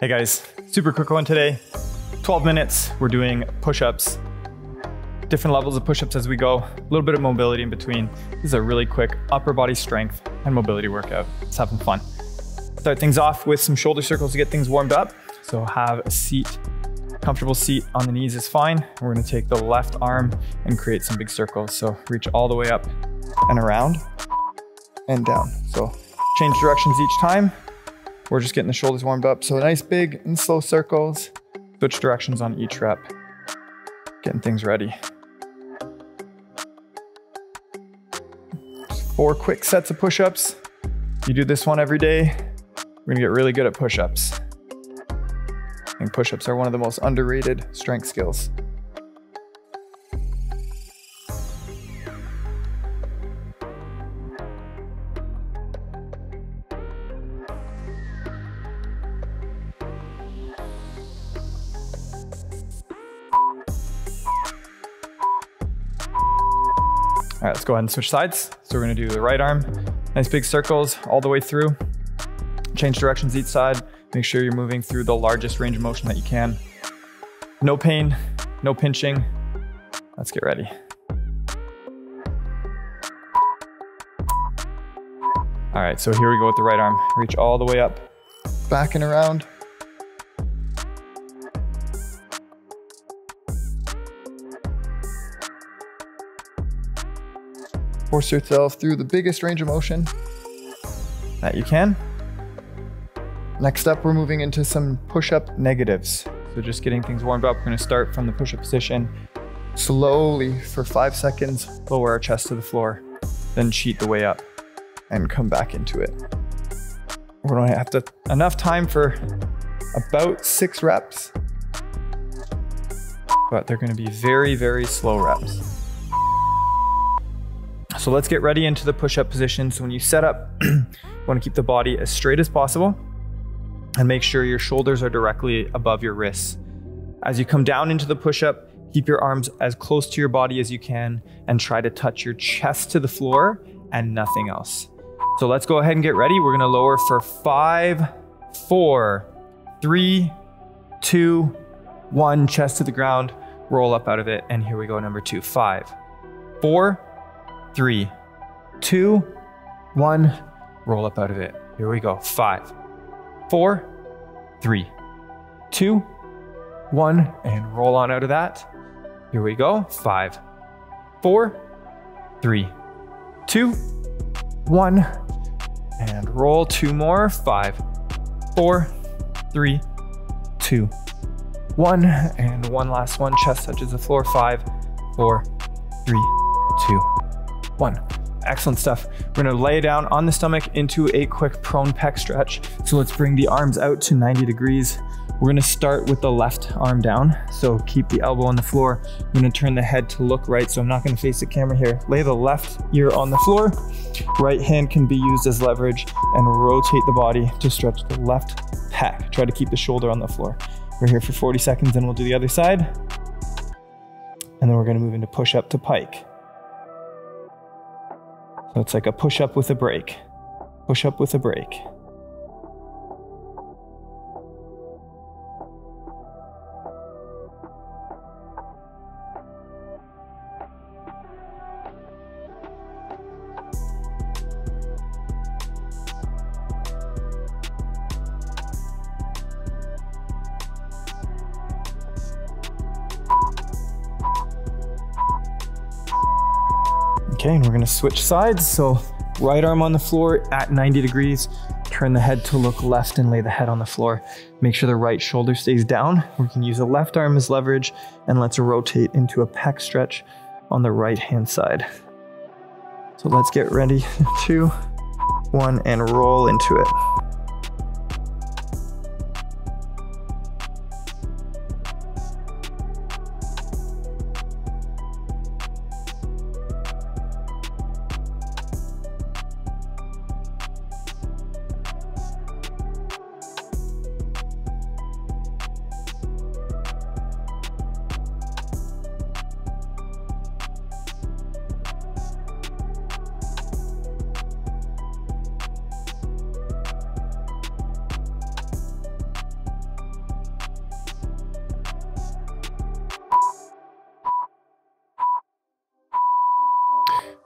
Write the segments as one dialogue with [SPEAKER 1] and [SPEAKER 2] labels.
[SPEAKER 1] Hey guys, super quick one today. 12 minutes, we're doing push-ups. Different levels of push-ups as we go, a little bit of mobility in between. This is a really quick upper body strength and mobility workout. It's having fun. Start things off with some shoulder circles to get things warmed up. So have a seat, comfortable seat on the knees is fine. We're gonna take the left arm and create some big circles. So reach all the way up and around and down. So change directions each time. We're just getting the shoulders warmed up. So nice big and slow circles. Switch directions on each rep. Getting things ready. Four quick sets of push-ups. You do this one every day, we're gonna get really good at push-ups. Think push-ups are one of the most underrated strength skills. All right, let's go ahead and switch sides. So we're gonna do the right arm, nice big circles all the way through. Change directions each side. Make sure you're moving through the largest range of motion that you can. No pain, no pinching. Let's get ready. All right, so here we go with the right arm. Reach all the way up, back and around. Force yourself through the biggest range of motion that you can. Next up, we're moving into some push-up negatives. So just getting things warmed up, we're gonna start from the push-up position. Slowly, for five seconds, lower our chest to the floor, then cheat the way up and come back into it. We're gonna have to, enough time for about six reps, but they're gonna be very, very slow reps. So let's get ready into the push-up position. So when you set up, you wanna keep the body as straight as possible and make sure your shoulders are directly above your wrists. As you come down into the push-up, keep your arms as close to your body as you can and try to touch your chest to the floor and nothing else. So let's go ahead and get ready. We're gonna lower for five, four, three, two, one, chest to the ground, roll up out of it. And here we go, number two, five, four, three, two, one, roll up out of it. Here we go. Five, four, three, two, one, and roll on out of that. Here we go. Five, four, three, two, one, and roll two more. Five, four, three, two, one, and one last one. Chest touches the floor. Five, four, three, two, one. Excellent stuff. We're gonna lay down on the stomach into a quick prone pec stretch. So let's bring the arms out to 90 degrees. We're gonna start with the left arm down. So keep the elbow on the floor. I'm gonna turn the head to look right. So I'm not gonna face the camera here. Lay the left ear on the floor. Right hand can be used as leverage and rotate the body to stretch the left pec. Try to keep the shoulder on the floor. We're here for 40 seconds and we'll do the other side. And then we're gonna move into push up to pike. So it's like a push up with a break. Push up with a break. Okay, and we're gonna switch sides. So right arm on the floor at 90 degrees, turn the head to look left and lay the head on the floor. Make sure the right shoulder stays down. We can use the left arm as leverage and let's rotate into a pec stretch on the right hand side. So let's get ready, two, one, and roll into it.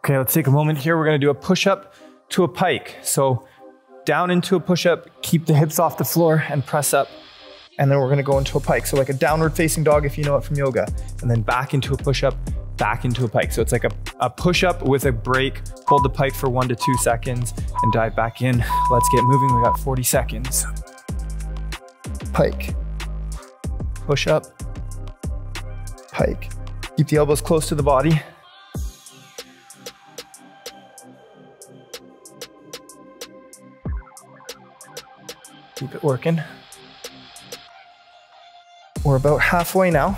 [SPEAKER 1] Okay, let's take a moment here. We're gonna do a push up to a pike. So down into a push up, keep the hips off the floor and press up. And then we're gonna go into a pike. So like a downward facing dog if you know it from yoga. And then back into a push up, back into a pike. So it's like a, a push up with a break, hold the pike for one to two seconds and dive back in. Let's get moving. We got 40 seconds. Pike, push up, pike. Keep the elbows close to the body. Keep it working. We're about halfway now.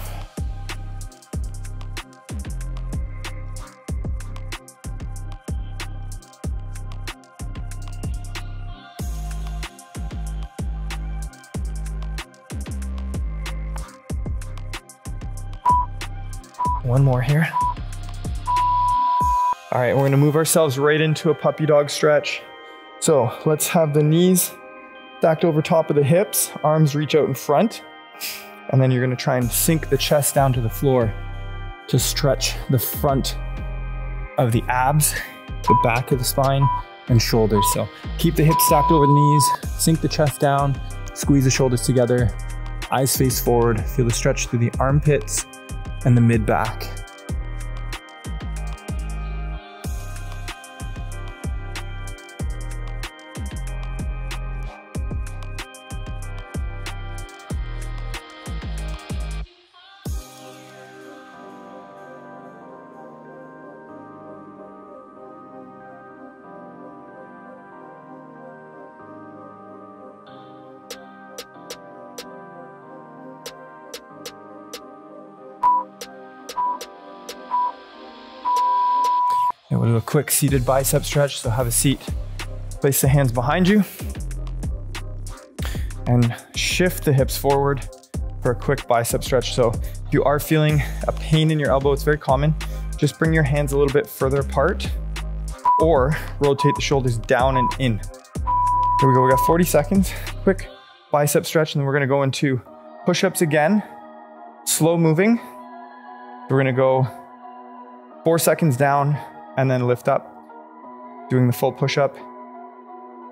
[SPEAKER 1] One more here. All right, we're gonna move ourselves right into a puppy dog stretch. So let's have the knees stacked over top of the hips, arms reach out in front, and then you're gonna try and sink the chest down to the floor to stretch the front of the abs, the back of the spine, and shoulders. So keep the hips stacked over the knees, sink the chest down, squeeze the shoulders together, eyes face forward, feel the stretch through the armpits and the mid back. We'll do a quick seated bicep stretch. So have a seat, place the hands behind you, and shift the hips forward for a quick bicep stretch. So if you are feeling a pain in your elbow, it's very common. Just bring your hands a little bit further apart or rotate the shoulders down and in. Here we go, we got 40 seconds. Quick bicep stretch, and then we're gonna go into push-ups again, slow moving. We're gonna go four seconds down, and then lift up, doing the full push up.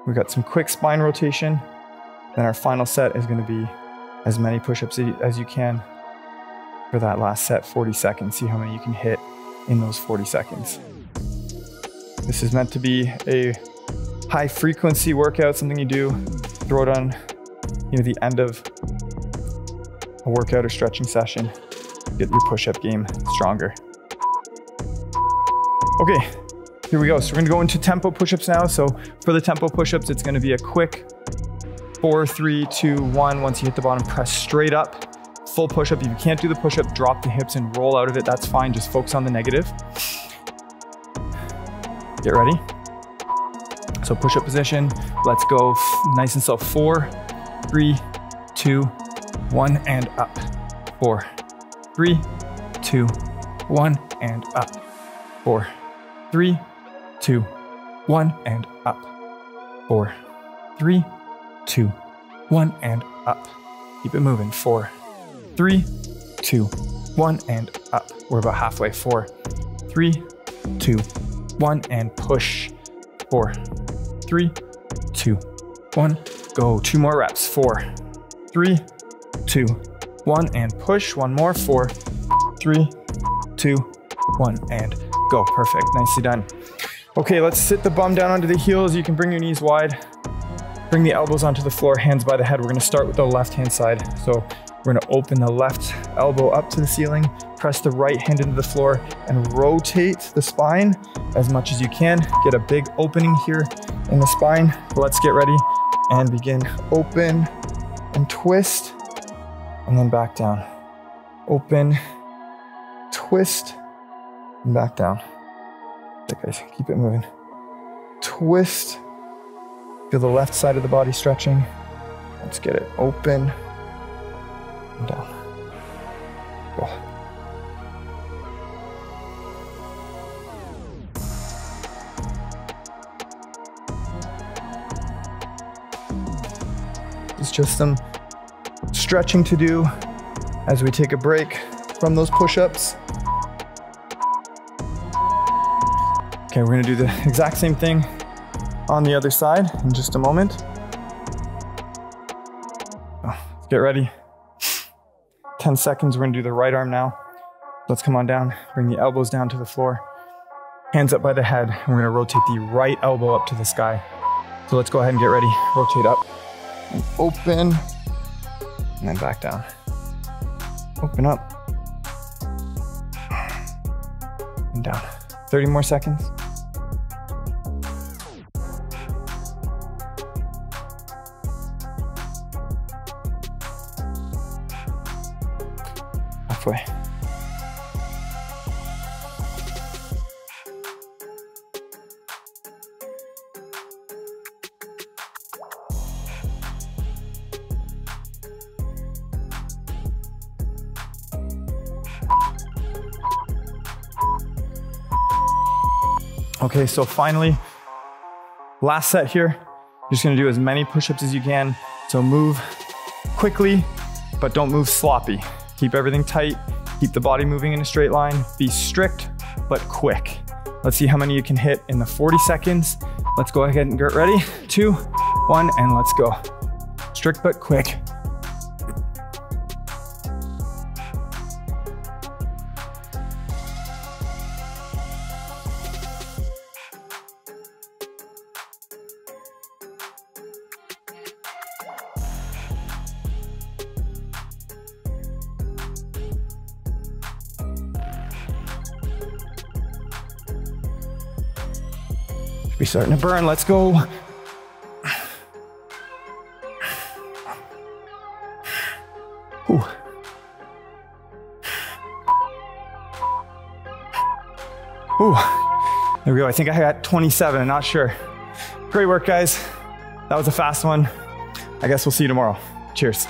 [SPEAKER 1] We've got some quick spine rotation. Then our final set is going to be as many push ups as you can for that last set, 40 seconds. See how many you can hit in those 40 seconds. This is meant to be a high frequency workout, something you do, throw it on you know, the end of a workout or stretching session, get your push up game stronger. Okay, here we go. So we're gonna go into tempo push-ups now. So for the tempo push-ups, it's gonna be a quick four, three, two, one. Once you hit the bottom, press straight up, full push-up. If you can't do the push-up, drop the hips and roll out of it. That's fine, just focus on the negative. Get ready. So push-up position, let's go nice and slow. Four, three, two, one, and up. Four, three, two, one, and up. Four, three, two, one, and up. Four, three, two, one, and up. Keep it moving. Four, three, two, one, and up. We're about halfway. Four, three, two, one, and push. Four, three, two, one, go. Two more reps. Four, three, two, one, and push. One more. Four, three, two, one, and go. Perfect. Nicely done. Okay, let's sit the bum down onto the heels. You can bring your knees wide. Bring the elbows onto the floor, hands by the head. We're gonna start with the left hand side. So we're gonna open the left elbow up to the ceiling, press the right hand into the floor, and rotate the spine as much as you can. Get a big opening here in the spine. Let's get ready and begin. Open and twist, and then back down. Open, twist, back down. Okay, guys, keep it moving. Twist. Feel the left side of the body stretching. Let's get it open and down. Go. It's just some stretching to do as we take a break from those push Okay, we're gonna do the exact same thing on the other side in just a moment. Oh, let's get ready. 10 seconds, we're gonna do the right arm now. Let's come on down, bring the elbows down to the floor, hands up by the head, we're gonna rotate the right elbow up to the sky. So let's go ahead and get ready. Rotate up and open, and then back down. Open up, and down. 30 more seconds. Okay, so finally, last set here. You're just gonna do as many push-ups as you can. So move quickly, but don't move sloppy. Keep everything tight, keep the body moving in a straight line. Be strict, but quick. Let's see how many you can hit in the 40 seconds. Let's go ahead and get ready. Two, one, and let's go. Strict but quick. Be starting to burn. Let's go. Ooh. Ooh. There we go. I think I got 27. I'm not sure. Great work, guys. That was a fast one. I guess we'll see you tomorrow. Cheers.